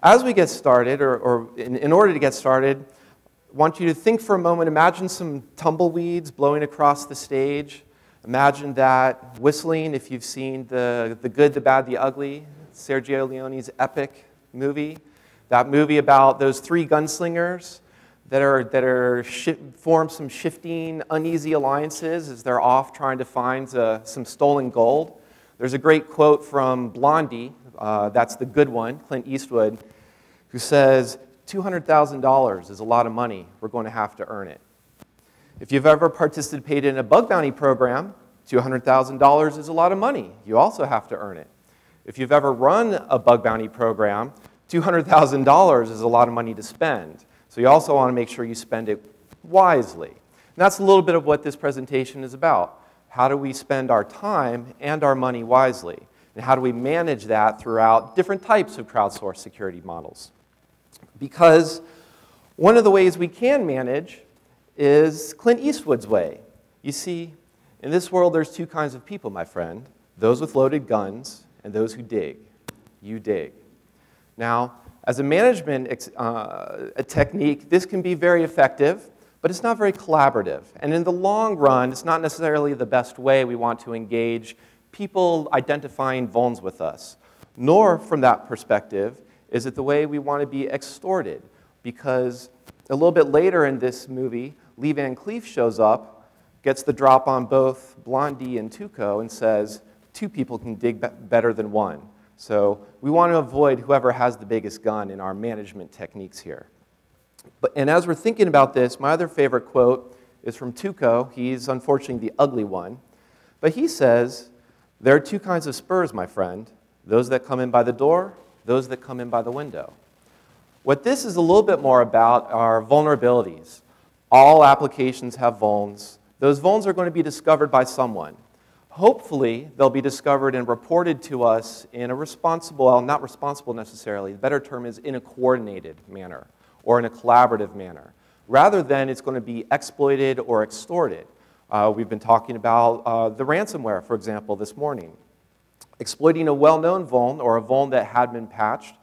As we get started, or, or in, in order to get started, I want you to think for a moment, imagine some tumbleweeds blowing across the stage. Imagine that whistling, if you've seen the, the Good, the Bad, the Ugly, Sergio Leone's epic movie. That movie about those three gunslingers that are, that are form some shifting, uneasy alliances as they're off trying to find uh, some stolen gold. There's a great quote from Blondie, uh, that's the good one, Clint Eastwood, who says, $200,000 is a lot of money. We're going to have to earn it. If you've ever participated in a bug bounty program, $200,000 is a lot of money. You also have to earn it. If you've ever run a bug bounty program, $200,000 is a lot of money to spend. So you also want to make sure you spend it wisely. And that's a little bit of what this presentation is about. How do we spend our time and our money wisely? And how do we manage that throughout different types of crowdsourced security models? Because one of the ways we can manage is Clint Eastwood's way. You see, in this world, there's two kinds of people, my friend those with loaded guns and those who dig. You dig. Now, as a management uh, a technique, this can be very effective, but it's not very collaborative. And in the long run, it's not necessarily the best way we want to engage people identifying vulns with us. Nor, from that perspective, is it the way we want to be extorted? Because a little bit later in this movie, Lee Van Cleef shows up, gets the drop on both Blondie and Tuco, and says, two people can dig be better than one. So we want to avoid whoever has the biggest gun in our management techniques here. But, and as we're thinking about this, my other favorite quote is from Tuco. He's unfortunately the ugly one. But he says, There are two kinds of spurs, my friend those that come in by the door those that come in by the window. What this is a little bit more about are vulnerabilities. All applications have vulns. Those vulns are going to be discovered by someone. Hopefully, they'll be discovered and reported to us in a responsible, well, not responsible necessarily, the better term is in a coordinated manner or in a collaborative manner, rather than it's going to be exploited or extorted. Uh, we've been talking about uh, the ransomware, for example, this morning exploiting a well-known vuln or a vuln that had been patched,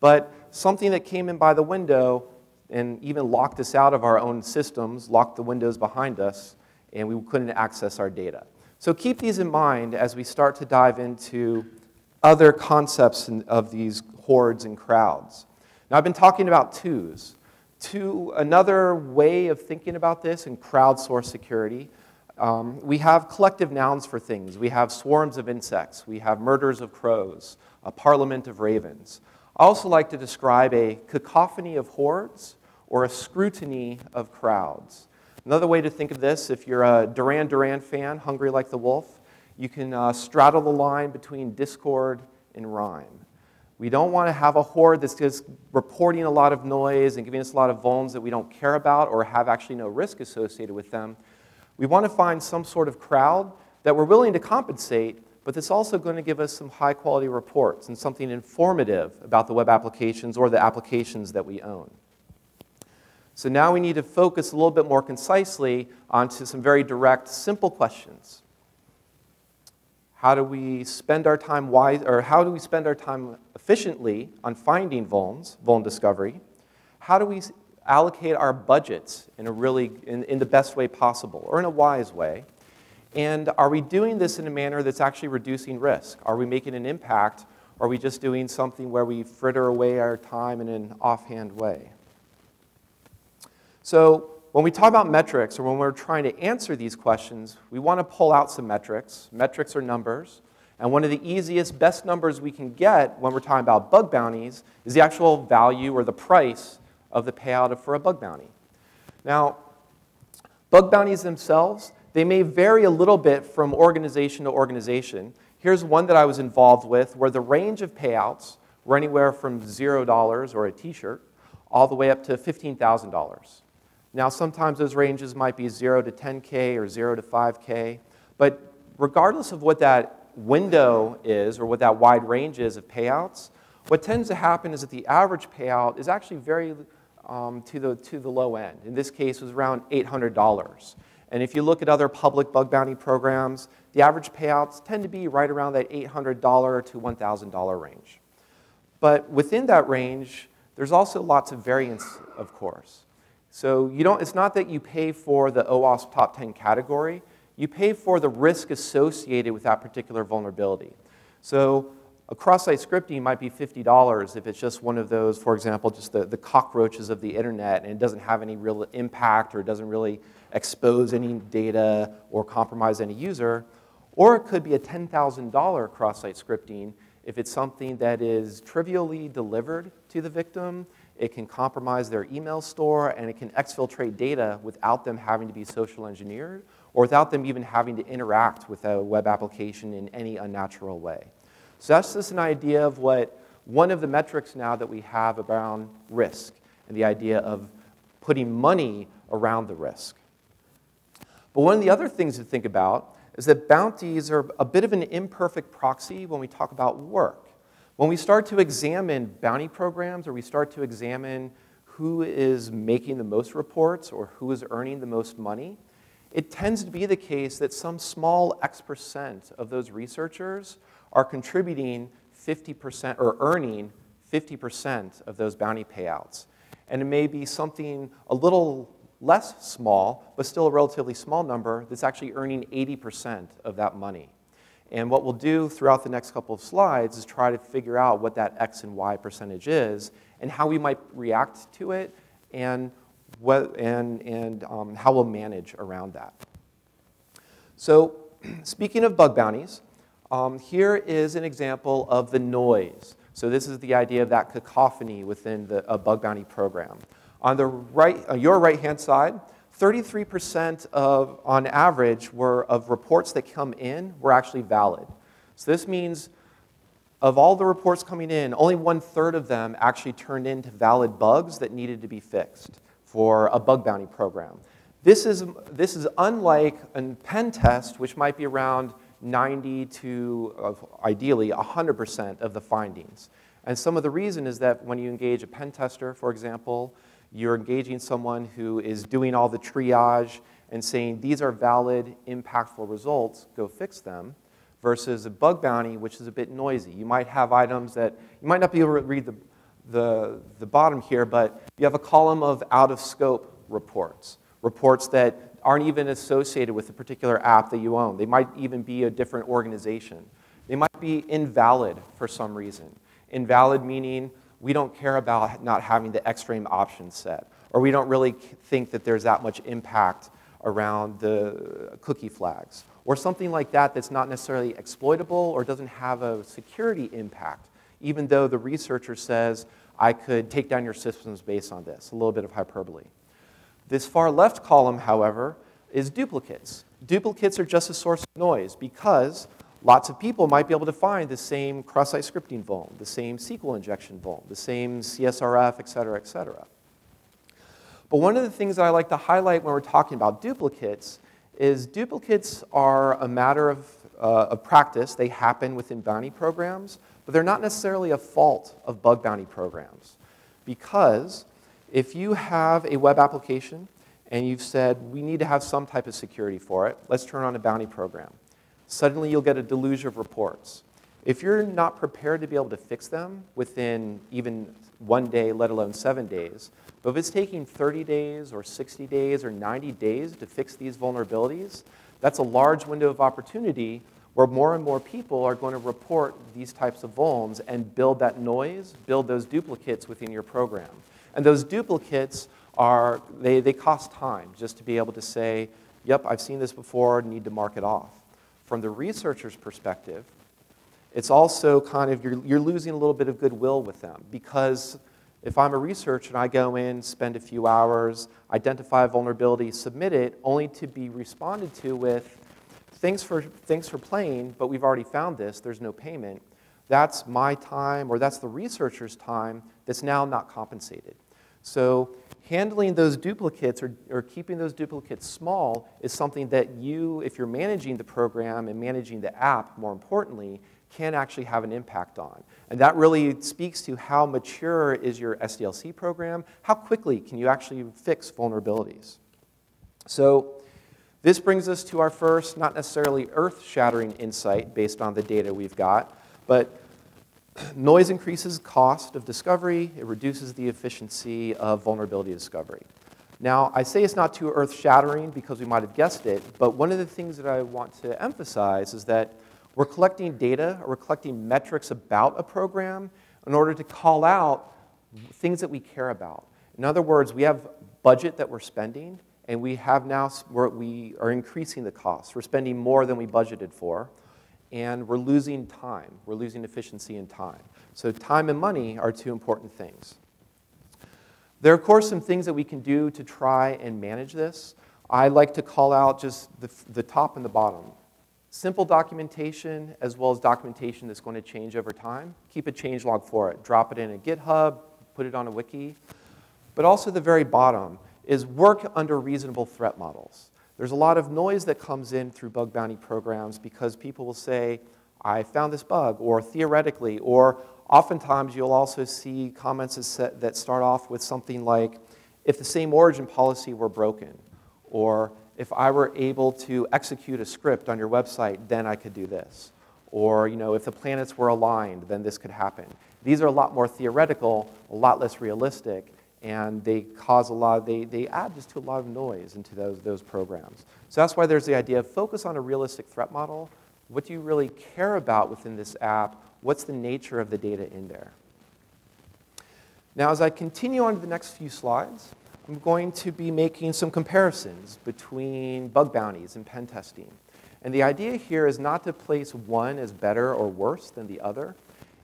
but something that came in by the window and even locked us out of our own systems, locked the windows behind us, and we couldn't access our data. So keep these in mind as we start to dive into other concepts of these hordes and crowds. Now, I've been talking about twos. Two, another way of thinking about this in crowdsourced security um, we have collective nouns for things. We have swarms of insects. We have murders of crows, a parliament of ravens. I also like to describe a cacophony of hordes or a scrutiny of crowds. Another way to think of this, if you're a Duran Duran fan, hungry like the wolf, you can uh, straddle the line between discord and rhyme. We don't want to have a horde that's just reporting a lot of noise and giving us a lot of vulns that we don't care about or have actually no risk associated with them. We want to find some sort of crowd that we're willing to compensate, but that's also going to give us some high quality reports and something informative about the web applications or the applications that we own. So now we need to focus a little bit more concisely onto some very direct, simple questions. How do we spend our time wise, or how do we spend our time efficiently on finding vulns, vuln discovery? How do we allocate our budgets in a really, in, in the best way possible, or in a wise way? And are we doing this in a manner that's actually reducing risk? Are we making an impact? Or are we just doing something where we fritter away our time in an offhand way? So when we talk about metrics, or when we're trying to answer these questions, we want to pull out some metrics. Metrics are numbers. And one of the easiest, best numbers we can get when we're talking about bug bounties is the actual value or the price of the payout for a bug bounty. Now, bug bounties themselves, they may vary a little bit from organization to organization. Here's one that I was involved with where the range of payouts were anywhere from $0 or a t-shirt all the way up to $15,000. Now, sometimes those ranges might be 0 to 10K or 0 to 5K, but regardless of what that window is or what that wide range is of payouts, what tends to happen is that the average payout is actually very um, to, the, to the low end. In this case, it was around $800. And if you look at other public bug bounty programs, the average payouts tend to be right around that $800 to $1,000 range. But within that range, there's also lots of variance, of course. So you don't, it's not that you pay for the OWASP top 10 category, you pay for the risk associated with that particular vulnerability. So a cross-site scripting might be $50 if it's just one of those, for example, just the, the cockroaches of the internet and it doesn't have any real impact or it doesn't really expose any data or compromise any user. Or it could be a $10,000 cross-site scripting if it's something that is trivially delivered to the victim, it can compromise their email store, and it can exfiltrate data without them having to be social engineered or without them even having to interact with a web application in any unnatural way. So that's just an idea of what one of the metrics now that we have around risk and the idea of putting money around the risk. But one of the other things to think about is that bounties are a bit of an imperfect proxy when we talk about work. When we start to examine bounty programs or we start to examine who is making the most reports or who is earning the most money, it tends to be the case that some small X percent of those researchers are contributing 50% or earning 50% of those bounty payouts. And it may be something a little less small, but still a relatively small number that's actually earning 80% of that money. And what we'll do throughout the next couple of slides is try to figure out what that X and Y percentage is and how we might react to it and, what, and, and um, how we'll manage around that. So speaking of bug bounties, um, here is an example of the noise. So this is the idea of that cacophony within the, a bug bounty program. On the right, uh, your right-hand side, 33% of, on average, were of reports that come in were actually valid. So this means of all the reports coming in, only one third of them actually turned into valid bugs that needed to be fixed for a bug bounty program. This is, this is unlike a pen test, which might be around 90 to ideally 100% of the findings. And some of the reason is that when you engage a pen tester, for example, you're engaging someone who is doing all the triage and saying these are valid, impactful results, go fix them, versus a bug bounty, which is a bit noisy. You might have items that, you might not be able to read the, the, the bottom here, but you have a column of out of scope reports, reports that aren't even associated with a particular app that you own. They might even be a different organization. They might be invalid for some reason. Invalid meaning we don't care about not having the XFrame option set, or we don't really think that there's that much impact around the cookie flags, or something like that that's not necessarily exploitable or doesn't have a security impact, even though the researcher says, I could take down your systems based on this, a little bit of hyperbole. This far left column, however, is duplicates. Duplicates are just a source of noise because lots of people might be able to find the same cross-site scripting vuln, the same SQL injection vuln, the same CSRF, et cetera, et cetera. But one of the things that I like to highlight when we're talking about duplicates is duplicates are a matter of, uh, of practice. They happen within bounty programs, but they're not necessarily a fault of bug bounty programs because if you have a web application and you've said, we need to have some type of security for it, let's turn on a bounty program. Suddenly you'll get a deluge of reports. If you're not prepared to be able to fix them within even one day, let alone seven days, but if it's taking 30 days or 60 days or 90 days to fix these vulnerabilities, that's a large window of opportunity where more and more people are going to report these types of vulns and build that noise, build those duplicates within your program. And those duplicates are, they, they cost time just to be able to say, yep, I've seen this before, need to mark it off. From the researcher's perspective, it's also kind of, you're, you're losing a little bit of goodwill with them because if I'm a researcher and I go in, spend a few hours, identify a vulnerability, submit it, only to be responded to with, thanks for, thanks for playing, but we've already found this, there's no payment, that's my time or that's the researcher's time that's now not compensated. So handling those duplicates or, or keeping those duplicates small is something that you, if you're managing the program and managing the app, more importantly, can actually have an impact on. And that really speaks to how mature is your SDLC program, how quickly can you actually fix vulnerabilities. So this brings us to our first, not necessarily earth-shattering insight based on the data we've got, but noise increases cost of discovery, it reduces the efficiency of vulnerability discovery. Now, I say it's not too earth shattering because we might have guessed it, but one of the things that I want to emphasize is that we're collecting data or we're collecting metrics about a program in order to call out things that we care about. In other words, we have budget that we're spending, and we have now, we are increasing the costs. We're spending more than we budgeted for, and we're losing time. We're losing efficiency and time. So time and money are two important things. There are, of course, some things that we can do to try and manage this. I like to call out just the, the top and the bottom. Simple documentation, as well as documentation that's going to change over time. Keep a change log for it. Drop it in a GitHub, put it on a wiki. But also the very bottom is work under reasonable threat models. There's a lot of noise that comes in through bug bounty programs because people will say, I found this bug, or theoretically, or oftentimes you'll also see comments that start off with something like, if the same origin policy were broken, or if I were able to execute a script on your website, then I could do this. Or, you know, if the planets were aligned, then this could happen. These are a lot more theoretical, a lot less realistic, and they cause a lot, of, they, they add just to a lot of noise into those, those programs. So that's why there's the idea of focus on a realistic threat model. What do you really care about within this app? What's the nature of the data in there? Now, as I continue on to the next few slides, I'm going to be making some comparisons between bug bounties and pen testing. And the idea here is not to place one as better or worse than the other.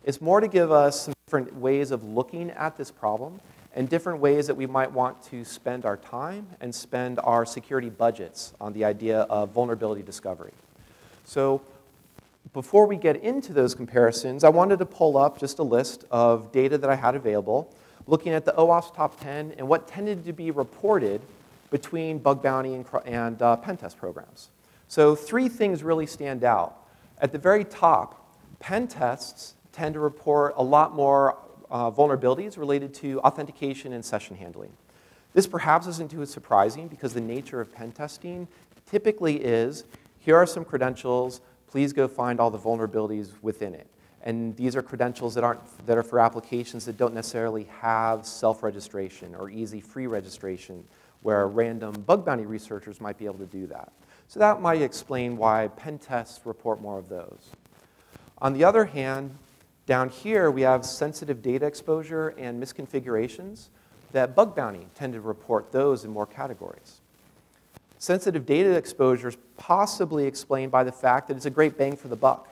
It's more to give us some different ways of looking at this problem and different ways that we might want to spend our time and spend our security budgets on the idea of vulnerability discovery. So before we get into those comparisons, I wanted to pull up just a list of data that I had available, looking at the OWASP top 10 and what tended to be reported between bug bounty and, and uh, pen test programs. So three things really stand out. At the very top, pen tests tend to report a lot more uh, vulnerabilities related to authentication and session handling. This perhaps isn't too surprising because the nature of pen testing typically is, here are some credentials, please go find all the vulnerabilities within it. And these are credentials that, aren't, that are for applications that don't necessarily have self-registration or easy free registration, where random bug bounty researchers might be able to do that. So that might explain why pen tests report more of those. On the other hand, down here, we have sensitive data exposure and misconfigurations that bug bounty tend to report those in more categories. Sensitive data exposure is possibly explained by the fact that it's a great bang for the buck.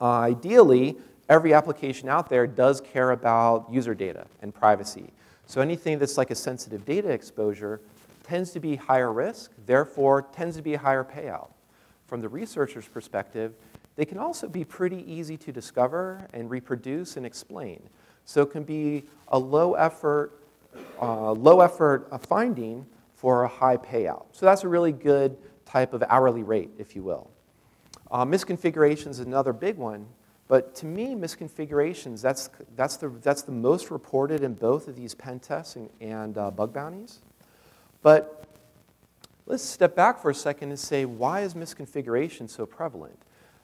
Uh, ideally, every application out there does care about user data and privacy. So anything that's like a sensitive data exposure tends to be higher risk, therefore tends to be a higher payout. From the researcher's perspective, they can also be pretty easy to discover and reproduce and explain. So it can be a low effort, uh, low effort finding for a high payout. So that's a really good type of hourly rate, if you will. Uh, misconfigurations is another big one, but to me, misconfigurations, that's, that's, the, that's the most reported in both of these pen tests and, and uh, bug bounties. But let's step back for a second and say, why is misconfiguration so prevalent?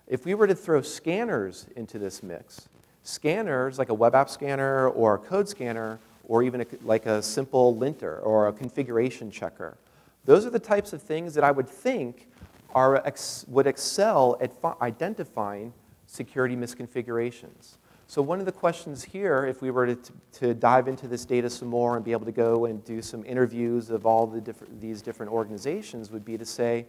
If we were to throw scanners into this mix, scanners like a web app scanner or a code scanner or even a, like a simple linter or a configuration checker, those are the types of things that I would think are would excel at identifying security misconfigurations. So one of the questions here, if we were to, to dive into this data some more and be able to go and do some interviews of all the different, these different organizations, would be to say,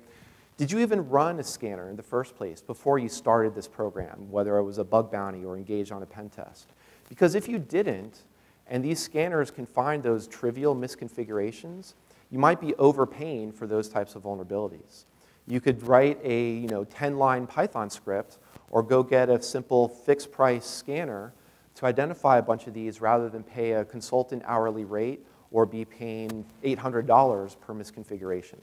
did you even run a scanner in the first place before you started this program, whether it was a bug bounty or engaged on a pen test? Because if you didn't, and these scanners can find those trivial misconfigurations, you might be overpaying for those types of vulnerabilities. You could write a you know, 10-line Python script or go get a simple fixed price scanner to identify a bunch of these rather than pay a consultant hourly rate or be paying $800 per misconfiguration.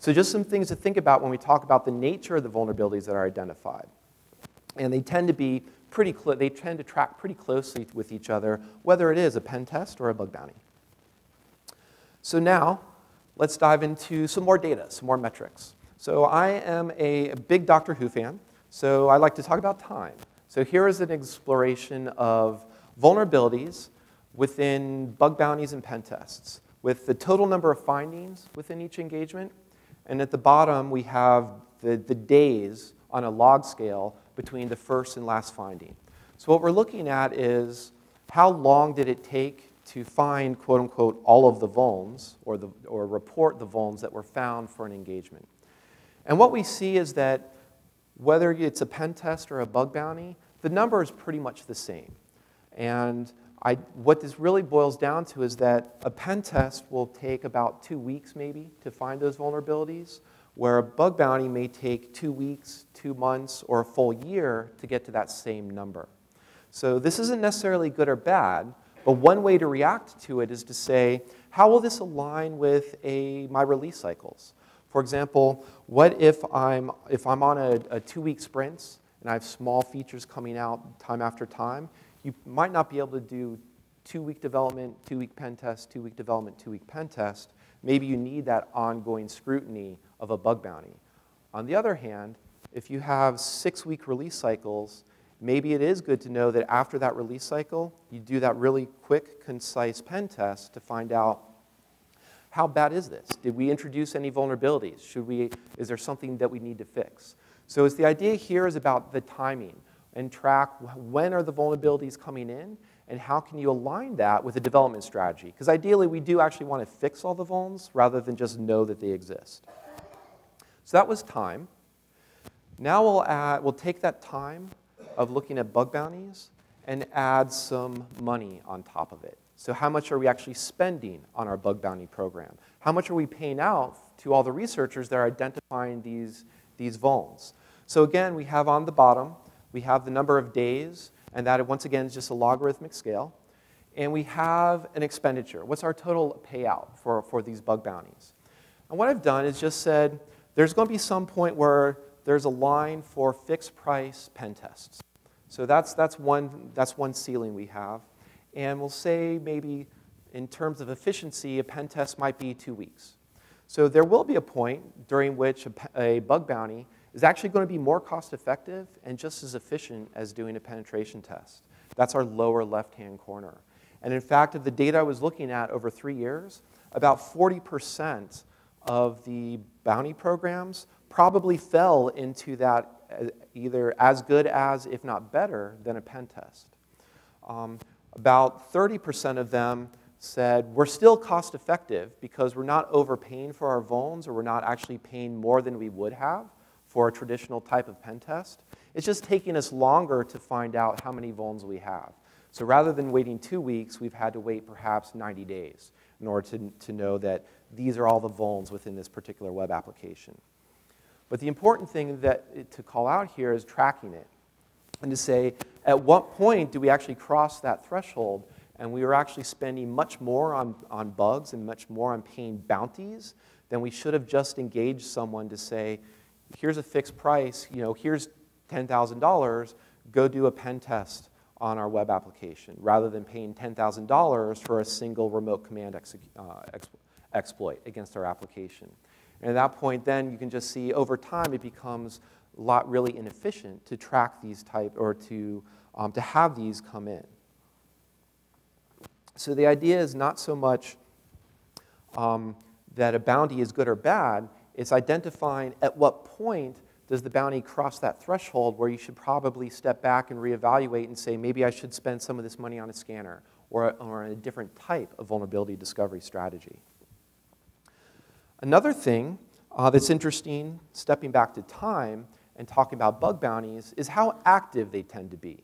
So just some things to think about when we talk about the nature of the vulnerabilities that are identified. And they tend to be pretty they tend to track pretty closely with each other, whether it is a pen test or a bug bounty. So now, let's dive into some more data, some more metrics. So I am a big Doctor Who fan, so I like to talk about time. So here is an exploration of vulnerabilities within bug bounties and pen tests with the total number of findings within each engagement. And at the bottom, we have the, the days on a log scale between the first and last finding. So what we're looking at is how long did it take to find, quote unquote, all of the vulns or, the, or report the vulns that were found for an engagement. And what we see is that whether it's a pen test or a bug bounty, the number is pretty much the same. And I, what this really boils down to is that a pen test will take about two weeks maybe to find those vulnerabilities, where a bug bounty may take two weeks, two months, or a full year to get to that same number. So this isn't necessarily good or bad, but one way to react to it is to say, how will this align with a, my release cycles? For example, what if I'm, if I'm on a, a two-week sprint and I have small features coming out time after time? You might not be able to do two-week development, two-week pen test, two-week development, two-week pen test. Maybe you need that ongoing scrutiny of a bug bounty. On the other hand, if you have six-week release cycles maybe it is good to know that after that release cycle, you do that really quick, concise pen test to find out how bad is this? Did we introduce any vulnerabilities? Should we, is there something that we need to fix? So it's the idea here is about the timing and track when are the vulnerabilities coming in and how can you align that with a development strategy? Because ideally, we do actually want to fix all the vulns rather than just know that they exist. So that was time. Now we'll, add, we'll take that time of looking at bug bounties and add some money on top of it. So how much are we actually spending on our bug bounty program? How much are we paying out to all the researchers that are identifying these, these vulns? So again, we have on the bottom, we have the number of days, and that once again is just a logarithmic scale. And we have an expenditure. What's our total payout for, for these bug bounties? And what I've done is just said, there's going to be some point where there's a line for fixed price pen tests. So that's, that's, one, that's one ceiling we have. And we'll say maybe in terms of efficiency, a pen test might be two weeks. So there will be a point during which a, a bug bounty is actually going to be more cost effective and just as efficient as doing a penetration test. That's our lower left-hand corner. And in fact, of the data I was looking at over three years, about 40% of the bounty programs probably fell into that uh, either as good as, if not better, than a pen test. Um, about 30% of them said, we're still cost effective because we're not overpaying for our vulns or we're not actually paying more than we would have for a traditional type of pen test. It's just taking us longer to find out how many vulns we have. So rather than waiting two weeks, we've had to wait perhaps 90 days in order to, to know that these are all the vulns within this particular web application. But the important thing that, to call out here is tracking it and to say, at what point do we actually cross that threshold and we were actually spending much more on, on bugs and much more on paying bounties than we should have just engaged someone to say, here's a fixed price, you know, here's $10,000, go do a pen test on our web application, rather than paying $10,000 for a single remote command uh, exploit against our application. And at that point, then you can just see over time it becomes a lot really inefficient to track these type or to, um, to have these come in. So the idea is not so much um, that a bounty is good or bad, it's identifying at what point does the bounty cross that threshold where you should probably step back and reevaluate and say, maybe I should spend some of this money on a scanner or, or a different type of vulnerability discovery strategy. Another thing uh, that's interesting, stepping back to time and talking about bug bounties, is how active they tend to be.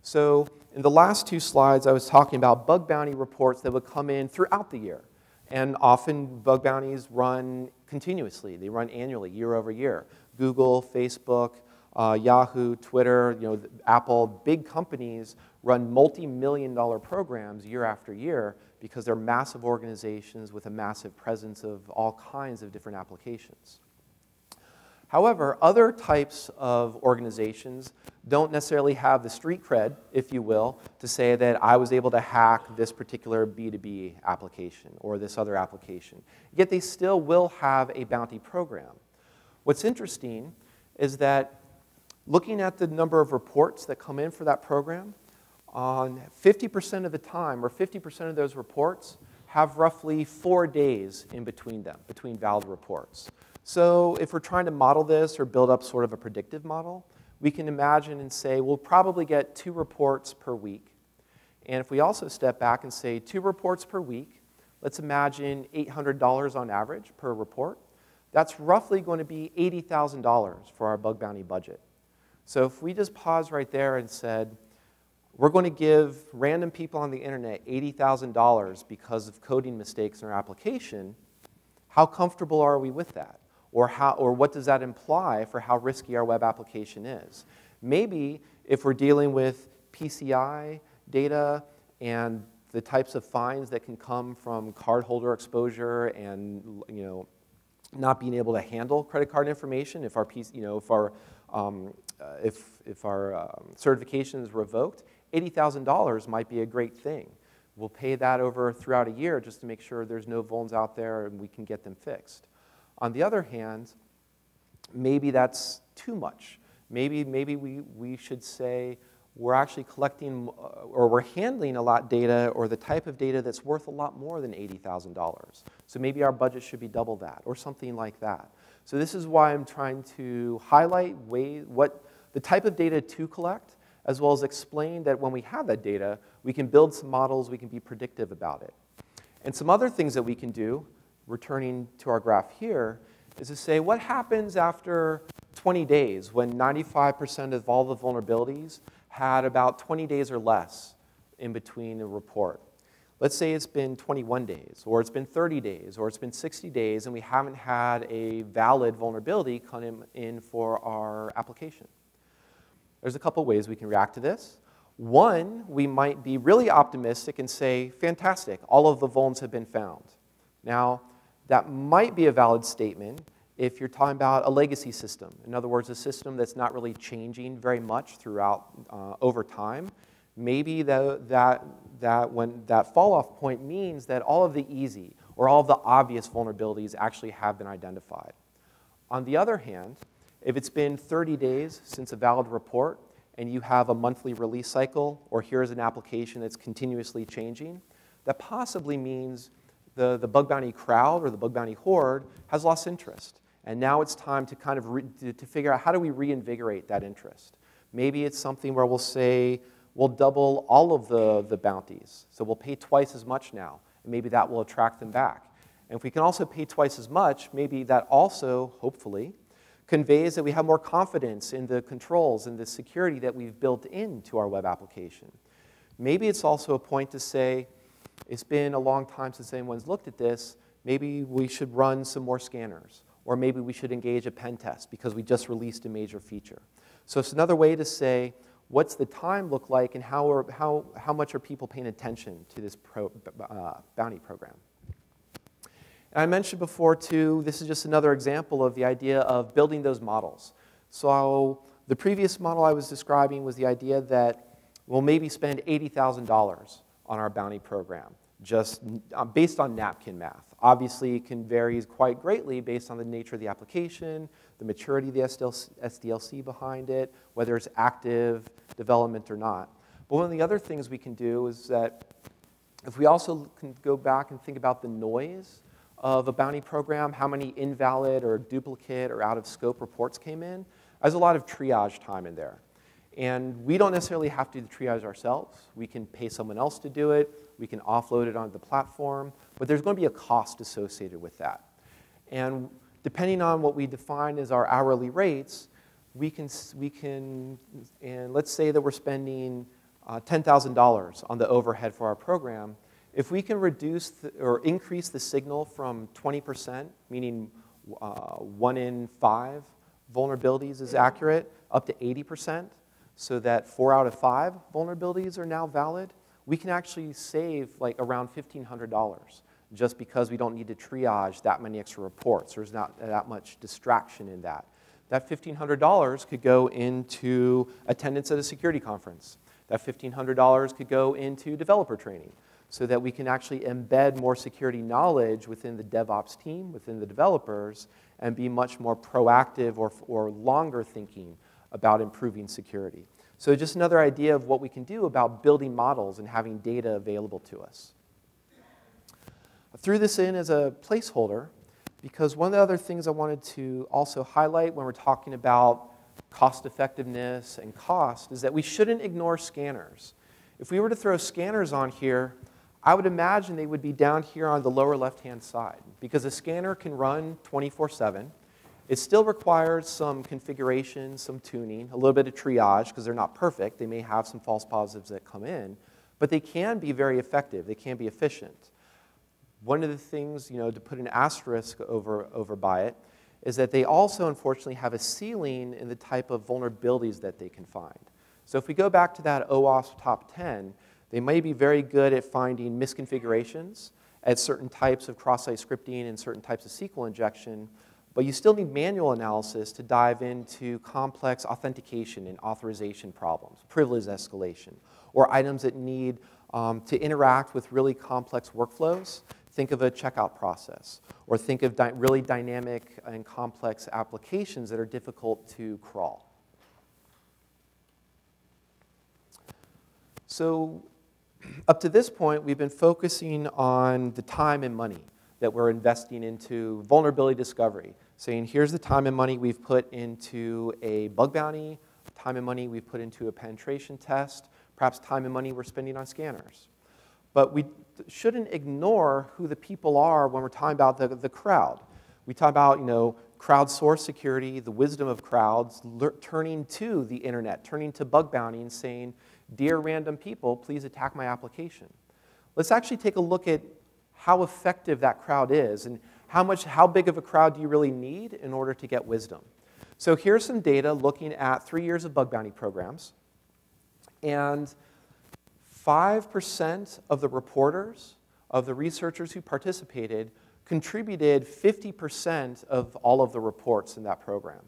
So in the last two slides, I was talking about bug bounty reports that would come in throughout the year. And often bug bounties run continuously. They run annually, year over year. Google, Facebook, uh, Yahoo, Twitter, you know, Apple, big companies run multi-million dollar programs year after year because they're massive organizations with a massive presence of all kinds of different applications. However, other types of organizations don't necessarily have the street cred, if you will, to say that I was able to hack this particular B2B application or this other application. Yet they still will have a bounty program. What's interesting is that looking at the number of reports that come in for that program, on 50% of the time, or 50% of those reports, have roughly four days in between them, between valid reports. So if we're trying to model this or build up sort of a predictive model, we can imagine and say we'll probably get two reports per week. And if we also step back and say two reports per week, let's imagine $800 on average per report. That's roughly going to be $80,000 for our bug bounty budget. So if we just pause right there and said, we're going to give random people on the internet $80,000 because of coding mistakes in our application, how comfortable are we with that? Or, how, or what does that imply for how risky our web application is? Maybe if we're dealing with PCI data and the types of fines that can come from cardholder exposure and you know, not being able to handle credit card information, if our, you know, if our, um, uh, if, if our um, certification is revoked, $80,000 might be a great thing. We'll pay that over throughout a year just to make sure there's no vulns out there and we can get them fixed. On the other hand, maybe that's too much. Maybe, maybe we, we should say we're actually collecting uh, or we're handling a lot data or the type of data that's worth a lot more than $80,000. So maybe our budget should be double that or something like that. So this is why I'm trying to highlight ways, what the type of data to collect as well as explain that when we have that data, we can build some models, we can be predictive about it. And some other things that we can do, returning to our graph here, is to say what happens after 20 days when 95% of all the vulnerabilities had about 20 days or less in between a report. Let's say it's been 21 days, or it's been 30 days, or it's been 60 days, and we haven't had a valid vulnerability come in for our application. There's a couple ways we can react to this. One, we might be really optimistic and say, fantastic, all of the vulns have been found. Now, that might be a valid statement if you're talking about a legacy system. In other words, a system that's not really changing very much throughout uh, over time. Maybe that, that, that when that fall off point means that all of the easy or all of the obvious vulnerabilities actually have been identified. On the other hand, if it's been 30 days since a valid report and you have a monthly release cycle, or here's an application that's continuously changing, that possibly means the, the bug bounty crowd or the bug bounty horde has lost interest. And now it's time to kind of re, to, to figure out how do we reinvigorate that interest. Maybe it's something where we'll say we'll double all of the, the bounties. So we'll pay twice as much now, and maybe that will attract them back. And if we can also pay twice as much, maybe that also, hopefully, conveys that we have more confidence in the controls and the security that we've built into our web application. Maybe it's also a point to say, it's been a long time since anyone's looked at this, maybe we should run some more scanners, or maybe we should engage a pen test because we just released a major feature. So it's another way to say, what's the time look like and how, are, how, how much are people paying attention to this pro, uh, bounty program? And I mentioned before, too, this is just another example of the idea of building those models. So the previous model I was describing was the idea that we'll maybe spend $80,000 on our bounty program, just uh, based on napkin math. Obviously, it can vary quite greatly based on the nature of the application, the maturity of the SDLC behind it, whether it's active development or not. But one of the other things we can do is that if we also can go back and think about the noise of a bounty program, how many invalid or duplicate or out of scope reports came in, there's a lot of triage time in there. And we don't necessarily have to do the triage ourselves. We can pay someone else to do it. We can offload it onto the platform. But there's going to be a cost associated with that. And depending on what we define as our hourly rates, we can, we can and let's say that we're spending uh, $10,000 on the overhead for our program. If we can reduce the, or increase the signal from 20%, meaning uh, one in five vulnerabilities is accurate, up to 80%, so that four out of five vulnerabilities are now valid, we can actually save like around $1,500 just because we don't need to triage that many extra reports. There's not that much distraction in that. That $1,500 could go into attendance at a security conference. That $1,500 could go into developer training so that we can actually embed more security knowledge within the DevOps team, within the developers, and be much more proactive or, or longer thinking about improving security. So just another idea of what we can do about building models and having data available to us. I threw this in as a placeholder because one of the other things I wanted to also highlight when we're talking about cost effectiveness and cost is that we shouldn't ignore scanners. If we were to throw scanners on here, I would imagine they would be down here on the lower left-hand side because a scanner can run 24-7. It still requires some configuration, some tuning, a little bit of triage because they're not perfect. They may have some false positives that come in, but they can be very effective. They can be efficient. One of the things, you know, to put an asterisk over, over by it is that they also, unfortunately, have a ceiling in the type of vulnerabilities that they can find. So if we go back to that OWASP top 10, they may be very good at finding misconfigurations at certain types of cross-site scripting and certain types of SQL injection, but you still need manual analysis to dive into complex authentication and authorization problems, privilege escalation, or items that need um, to interact with really complex workflows. Think of a checkout process, or think of di really dynamic and complex applications that are difficult to crawl. So up to this point, we've been focusing on the time and money that we're investing into vulnerability discovery, saying here's the time and money we've put into a bug bounty, time and money we've put into a penetration test, perhaps time and money we're spending on scanners. But we shouldn't ignore who the people are when we're talking about the, the crowd. We talk about, you know, crowdsourced security, the wisdom of crowds, turning to the internet, turning to bug bounty and saying, Dear random people, please attack my application. Let's actually take a look at how effective that crowd is and how, much, how big of a crowd do you really need in order to get wisdom. So here's some data looking at three years of bug bounty programs. And 5% of the reporters, of the researchers who participated, contributed 50% of all of the reports in that program.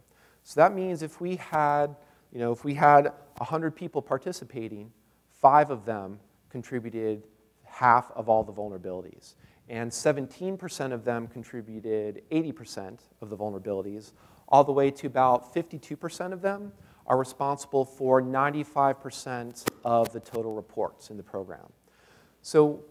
So that means if we had you know, if we had 100 people participating, five of them contributed half of all the vulnerabilities. And 17% of them contributed 80% of the vulnerabilities, all the way to about 52% of them are responsible for 95% of the total reports in the program. So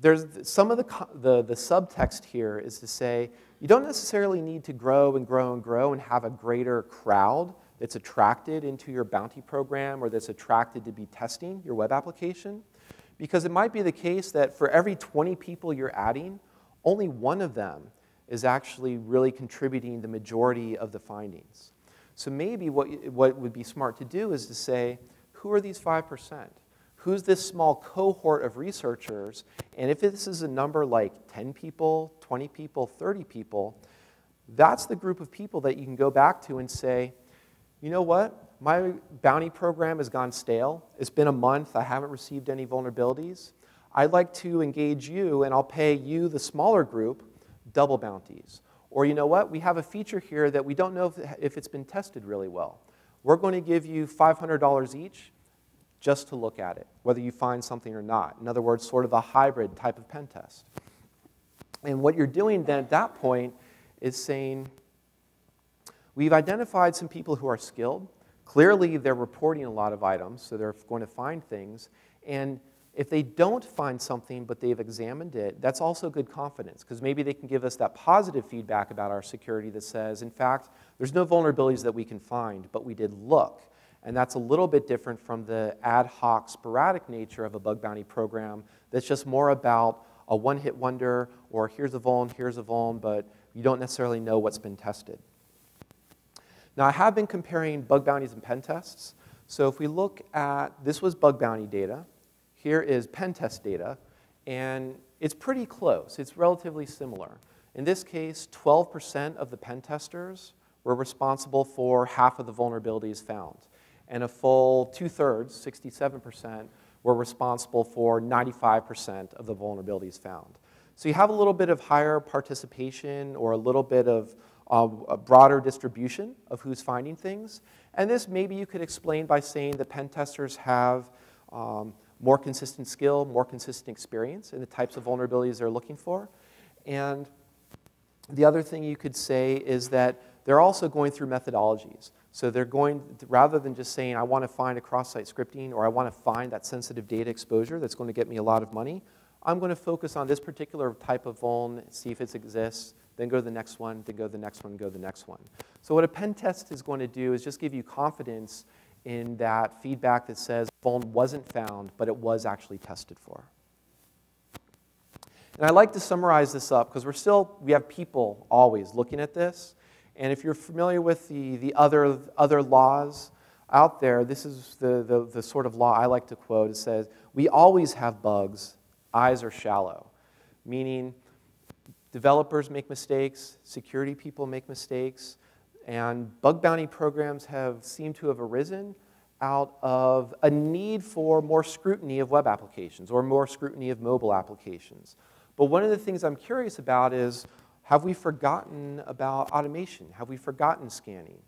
there's some of the, the, the subtext here is to say you don't necessarily need to grow and grow and grow and have a greater crowd that's attracted into your bounty program or that's attracted to be testing your web application. Because it might be the case that for every 20 people you're adding, only one of them is actually really contributing the majority of the findings. So maybe what, what would be smart to do is to say, who are these 5%? Who's this small cohort of researchers? And if this is a number like 10 people, 20 people, 30 people, that's the group of people that you can go back to and say, you know what? My bounty program has gone stale. It's been a month. I haven't received any vulnerabilities. I'd like to engage you, and I'll pay you, the smaller group, double bounties. Or you know what? We have a feature here that we don't know if it's been tested really well. We're going to give you $500 each just to look at it, whether you find something or not. In other words, sort of a hybrid type of pen test. And what you're doing then at that point is saying, We've identified some people who are skilled. Clearly, they're reporting a lot of items, so they're going to find things. And if they don't find something but they've examined it, that's also good confidence because maybe they can give us that positive feedback about our security that says, in fact, there's no vulnerabilities that we can find, but we did look. And that's a little bit different from the ad hoc, sporadic nature of a bug bounty program that's just more about a one hit wonder or here's a vuln, here's a vuln, but you don't necessarily know what's been tested. Now, I have been comparing bug bounties and pen tests. So if we look at, this was bug bounty data. Here is pen test data. And it's pretty close. It's relatively similar. In this case, 12% of the pen testers were responsible for half of the vulnerabilities found. And a full two-thirds, 67%, were responsible for 95% of the vulnerabilities found. So you have a little bit of higher participation or a little bit of uh, a broader distribution of who's finding things. And this maybe you could explain by saying that pen testers have um, more consistent skill, more consistent experience in the types of vulnerabilities they're looking for. And the other thing you could say is that they're also going through methodologies. So they're going, rather than just saying, I want to find a cross-site scripting or I want to find that sensitive data exposure that's going to get me a lot of money, I'm going to focus on this particular type of vuln, see if it exists, then go to the next one, then go to the next one, go to the next one. So what a pen test is going to do is just give you confidence in that feedback that says vuln wasn't found, but it was actually tested for. And I like to summarize this up because we're still, we have people always looking at this. And if you're familiar with the, the other, other laws out there, this is the, the, the sort of law I like to quote. It says, We always have bugs, eyes are shallow, meaning developers make mistakes, security people make mistakes, and bug bounty programs have seemed to have arisen out of a need for more scrutiny of web applications or more scrutiny of mobile applications. But one of the things I'm curious about is have we forgotten about automation? Have we forgotten scanning?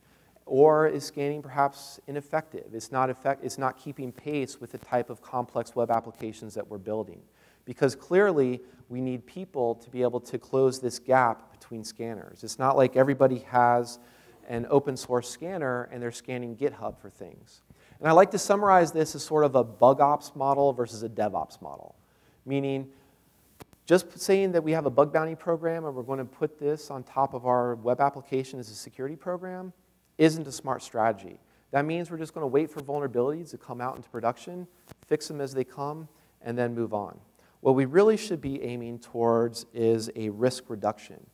Or is scanning perhaps ineffective? It's not, effect, it's not keeping pace with the type of complex web applications that we're building. Because clearly, we need people to be able to close this gap between scanners. It's not like everybody has an open source scanner and they're scanning GitHub for things. And I like to summarize this as sort of a bug ops model versus a DevOps model, meaning just saying that we have a bug bounty program and we're going to put this on top of our web application as a security program isn't a smart strategy. That means we're just going to wait for vulnerabilities to come out into production, fix them as they come, and then move on. What we really should be aiming towards is a risk reduction,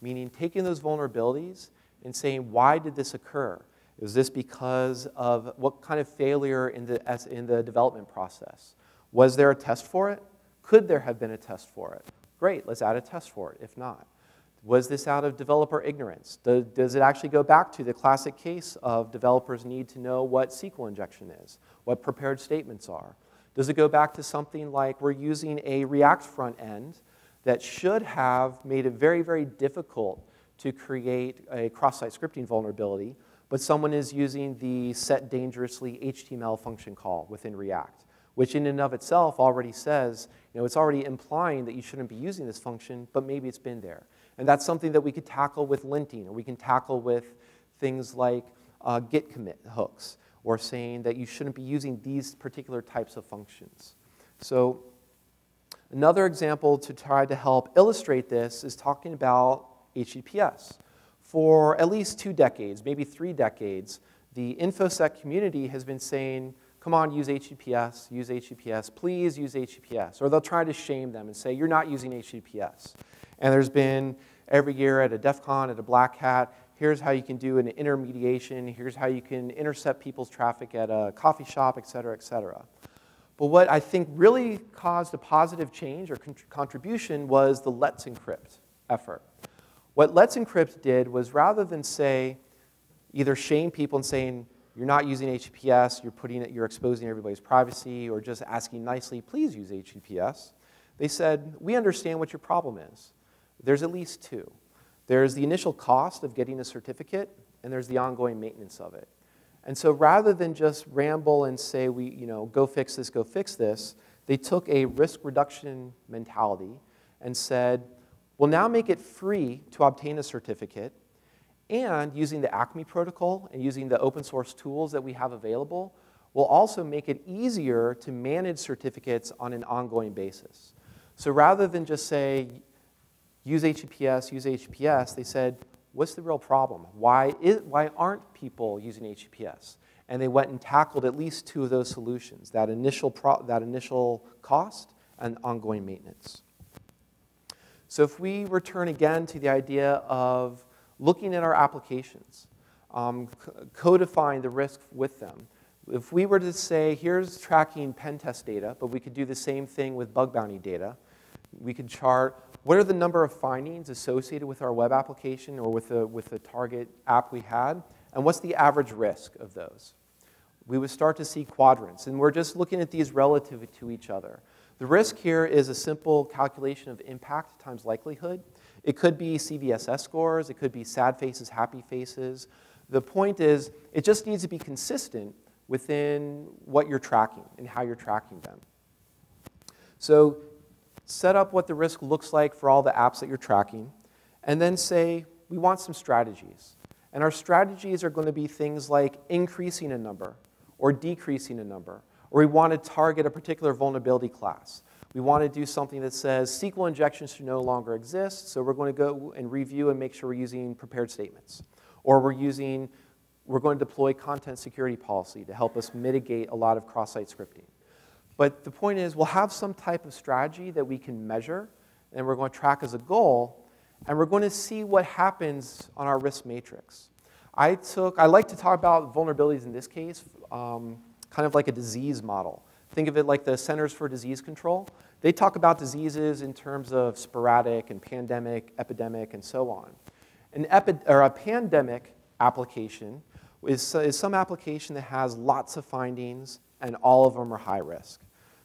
meaning taking those vulnerabilities and saying, why did this occur? Is this because of what kind of failure in the, in the development process? Was there a test for it? Could there have been a test for it? Great, let's add a test for it, if not. Was this out of developer ignorance? Does it actually go back to the classic case of developers need to know what SQL injection is, what prepared statements are? Does it go back to something like we're using a React front end that should have made it very, very difficult to create a cross-site scripting vulnerability, but someone is using the set dangerously HTML function call within React? which in and of itself already says, you know, it's already implying that you shouldn't be using this function, but maybe it's been there. And that's something that we could tackle with linting, or we can tackle with things like uh, git commit hooks, or saying that you shouldn't be using these particular types of functions. So another example to try to help illustrate this is talking about HTTPS. For at least two decades, maybe three decades, the InfoSec community has been saying, come on, use HTTPS, use HTTPS, please use HTTPS. Or they'll try to shame them and say, you're not using HTTPS. And there's been every year at a DEF CON, at a Black Hat, here's how you can do an intermediation, here's how you can intercept people's traffic at a coffee shop, et cetera, et cetera. But what I think really caused a positive change or contribution was the Let's Encrypt effort. What Let's Encrypt did was rather than say, either shame people and saying, you're not using HTTPS, you're, putting it, you're exposing everybody's privacy, or just asking nicely, please use HTTPS. They said, we understand what your problem is. There's at least two. There's the initial cost of getting a certificate, and there's the ongoing maintenance of it. And so rather than just ramble and say, we, you know, go fix this, go fix this, they took a risk reduction mentality and said, we'll now make it free to obtain a certificate, and using the ACME protocol and using the open source tools that we have available will also make it easier to manage certificates on an ongoing basis. So rather than just say, use HTTPS, use HTTPS, they said, what's the real problem? Why, is, why aren't people using HTTPS? And they went and tackled at least two of those solutions, that initial, pro, that initial cost and ongoing maintenance. So if we return again to the idea of looking at our applications, um, codifying the risk with them. If we were to say, here's tracking pen test data, but we could do the same thing with bug bounty data, we could chart what are the number of findings associated with our web application or with the, with the target app we had, and what's the average risk of those? We would start to see quadrants, and we're just looking at these relative to each other. The risk here is a simple calculation of impact times likelihood. It could be CVSS scores, it could be sad faces, happy faces. The point is, it just needs to be consistent within what you're tracking and how you're tracking them. So set up what the risk looks like for all the apps that you're tracking, and then say, we want some strategies. And our strategies are going to be things like increasing a number or decreasing a number, or we want to target a particular vulnerability class. We want to do something that says SQL injections should no longer exist, so we're going to go and review and make sure we're using prepared statements. Or we're using, we're going to deploy content security policy to help us mitigate a lot of cross-site scripting. But the point is, we'll have some type of strategy that we can measure, and we're going to track as a goal, and we're going to see what happens on our risk matrix. I took, I like to talk about vulnerabilities in this case, um, kind of like a disease model. Think of it like the Centers for Disease Control. They talk about diseases in terms of sporadic and pandemic, epidemic, and so on. An epi or a pandemic application is, is some application that has lots of findings and all of them are high risk.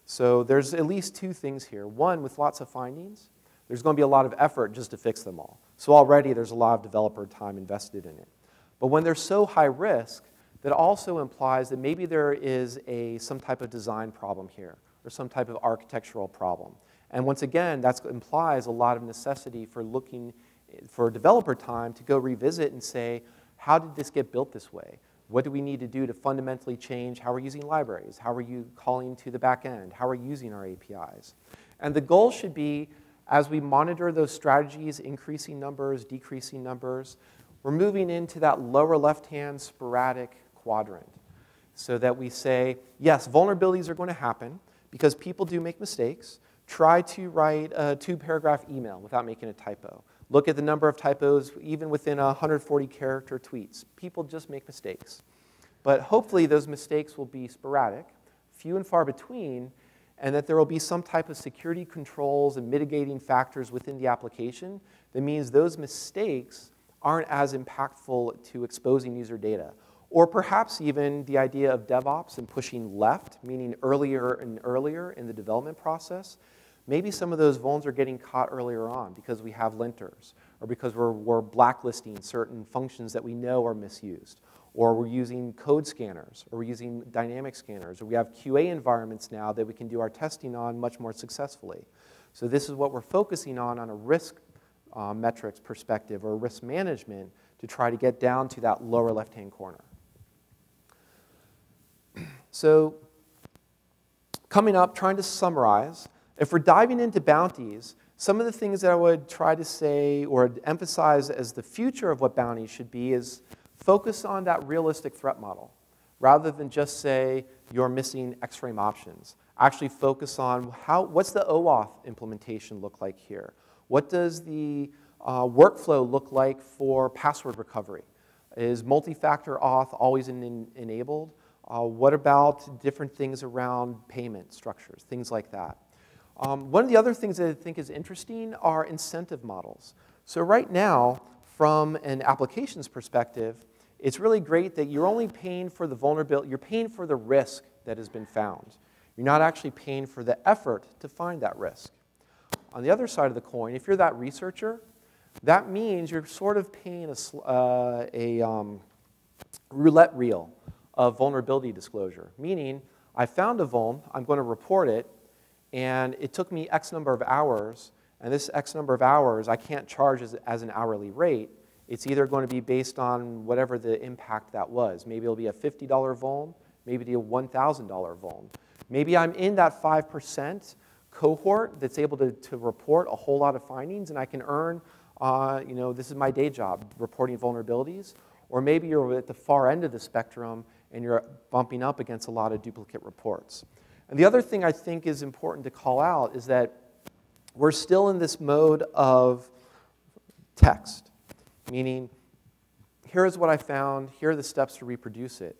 So there's at least two things here. One, with lots of findings, there's going to be a lot of effort just to fix them all. So already there's a lot of developer time invested in it. But when they're so high risk, that also implies that maybe there is a, some type of design problem here or some type of architectural problem. And once again, that implies a lot of necessity for looking for developer time to go revisit and say, how did this get built this way? What do we need to do to fundamentally change how we're using libraries? How are you calling to the back end? How are we using our APIs? And the goal should be, as we monitor those strategies, increasing numbers, decreasing numbers, we're moving into that lower left-hand sporadic quadrant so that we say, yes, vulnerabilities are going to happen because people do make mistakes. Try to write a two paragraph email without making a typo. Look at the number of typos, even within 140 character tweets. People just make mistakes. But hopefully, those mistakes will be sporadic, few and far between, and that there will be some type of security controls and mitigating factors within the application that means those mistakes aren't as impactful to exposing user data or perhaps even the idea of DevOps and pushing left, meaning earlier and earlier in the development process. Maybe some of those vulns are getting caught earlier on because we have linters, or because we're, we're blacklisting certain functions that we know are misused, or we're using code scanners, or we're using dynamic scanners, or we have QA environments now that we can do our testing on much more successfully. So this is what we're focusing on on a risk uh, metrics perspective or risk management to try to get down to that lower left-hand corner. So, coming up, trying to summarize, if we're diving into bounties, some of the things that I would try to say or emphasize as the future of what bounties should be is focus on that realistic threat model rather than just say you're missing X-frame options. Actually focus on how, what's the OAuth implementation look like here? What does the uh, workflow look like for password recovery? Is multi-factor auth always in, enabled? Uh, what about different things around payment structures, things like that? Um, one of the other things that I think is interesting are incentive models. So right now, from an applications perspective, it's really great that you're only paying for the vulnerability, you're paying for the risk that has been found. You're not actually paying for the effort to find that risk. On the other side of the coin, if you're that researcher, that means you're sort of paying a, uh, a um, roulette reel of vulnerability disclosure, meaning I found a vuln, I'm going to report it, and it took me X number of hours, and this X number of hours I can't charge as, as an hourly rate. It's either going to be based on whatever the impact that was. Maybe it'll be a $50 vuln, maybe it'll be a $1,000 vuln. Maybe I'm in that 5% cohort that's able to, to report a whole lot of findings, and I can earn, uh, you know, this is my day job, reporting vulnerabilities. Or maybe you're at the far end of the spectrum and you're bumping up against a lot of duplicate reports. And the other thing I think is important to call out is that we're still in this mode of text, meaning here is what I found, here are the steps to reproduce it.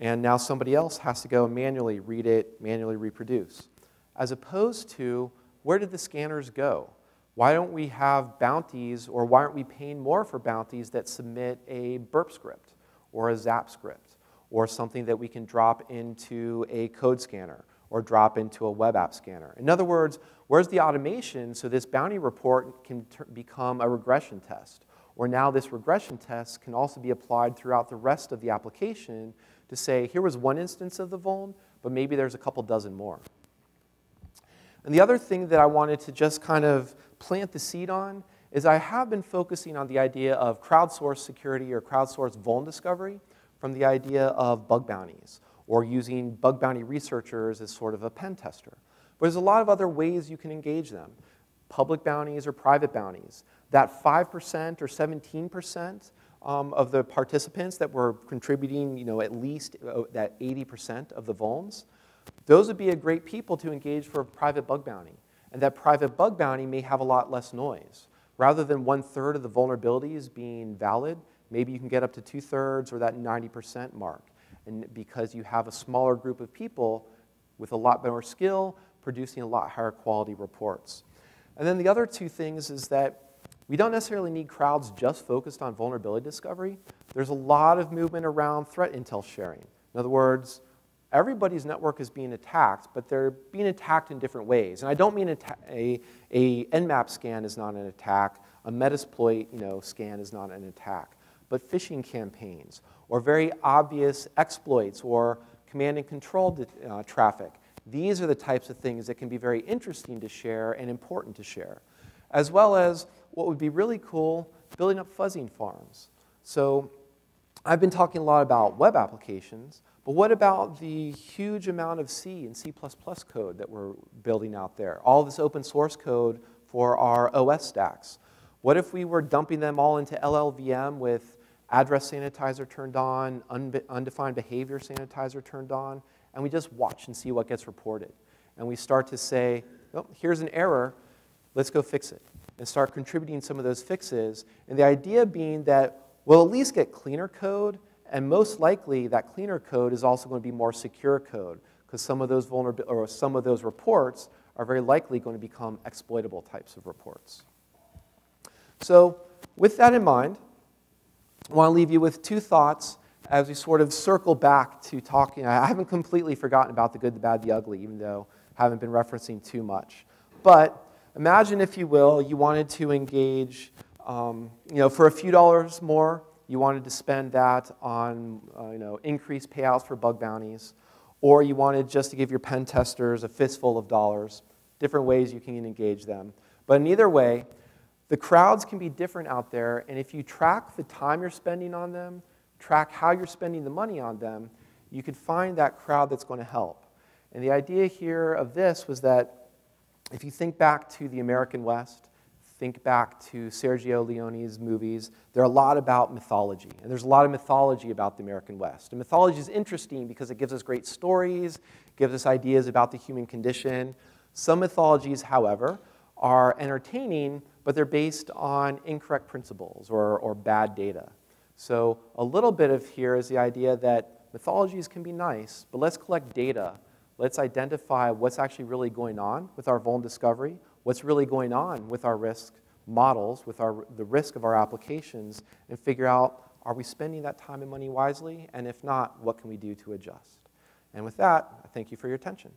And now somebody else has to go manually read it, manually reproduce. As opposed to, where did the scanners go? Why don't we have bounties, or why aren't we paying more for bounties that submit a Burp script or a ZAP script? or something that we can drop into a code scanner or drop into a web app scanner. In other words, where's the automation so this bounty report can become a regression test? Or now this regression test can also be applied throughout the rest of the application to say, here was one instance of the vuln, but maybe there's a couple dozen more. And the other thing that I wanted to just kind of plant the seed on is I have been focusing on the idea of crowdsourced security or crowdsourced vuln discovery from the idea of bug bounties or using bug bounty researchers as sort of a pen tester. But there's a lot of other ways you can engage them. Public bounties or private bounties. That 5% or 17% um, of the participants that were contributing, you know, at least uh, that 80% of the vulns, those would be a great people to engage for a private bug bounty. And that private bug bounty may have a lot less noise. Rather than one third of the vulnerabilities being valid, maybe you can get up to two thirds or that 90% mark. And because you have a smaller group of people with a lot more skill, producing a lot higher quality reports. And then the other two things is that we don't necessarily need crowds just focused on vulnerability discovery. There's a lot of movement around threat intel sharing. In other words, everybody's network is being attacked, but they're being attacked in different ways. And I don't mean a, a Nmap scan is not an attack, a Metasploit you know, scan is not an attack, but phishing campaigns or very obvious exploits or command and control uh, traffic. These are the types of things that can be very interesting to share and important to share, as well as what would be really cool, building up fuzzing farms. So I've been talking a lot about web applications, but what about the huge amount of C and C++ code that we're building out there? All this open source code for our OS stacks. What if we were dumping them all into LLVM with address sanitizer turned on, undefined behavior sanitizer turned on, and we just watch and see what gets reported. And we start to say, oh, here's an error, let's go fix it. And start contributing some of those fixes. And the idea being that we'll at least get cleaner code and most likely, that cleaner code is also going to be more secure code because some of those vulnerabilities or some of those reports are very likely going to become exploitable types of reports. So, with that in mind, I want to leave you with two thoughts as we sort of circle back to talking. I haven't completely forgotten about the good, the bad, the ugly, even though I haven't been referencing too much. But imagine, if you will, you wanted to engage, um, you know, for a few dollars more you wanted to spend that on uh, you know, increased payouts for bug bounties, or you wanted just to give your pen testers a fistful of dollars, different ways you can engage them. But in either way, the crowds can be different out there, and if you track the time you're spending on them, track how you're spending the money on them, you could find that crowd that's going to help. And the idea here of this was that if you think back to the American West, think back to Sergio Leone's movies, they're a lot about mythology. And there's a lot of mythology about the American West. And mythology is interesting because it gives us great stories, gives us ideas about the human condition. Some mythologies, however, are entertaining, but they're based on incorrect principles or, or bad data. So a little bit of here is the idea that mythologies can be nice, but let's collect data. Let's identify what's actually really going on with our vuln discovery what's really going on with our risk models, with our, the risk of our applications, and figure out, are we spending that time and money wisely? And if not, what can we do to adjust? And with that, I thank you for your attention.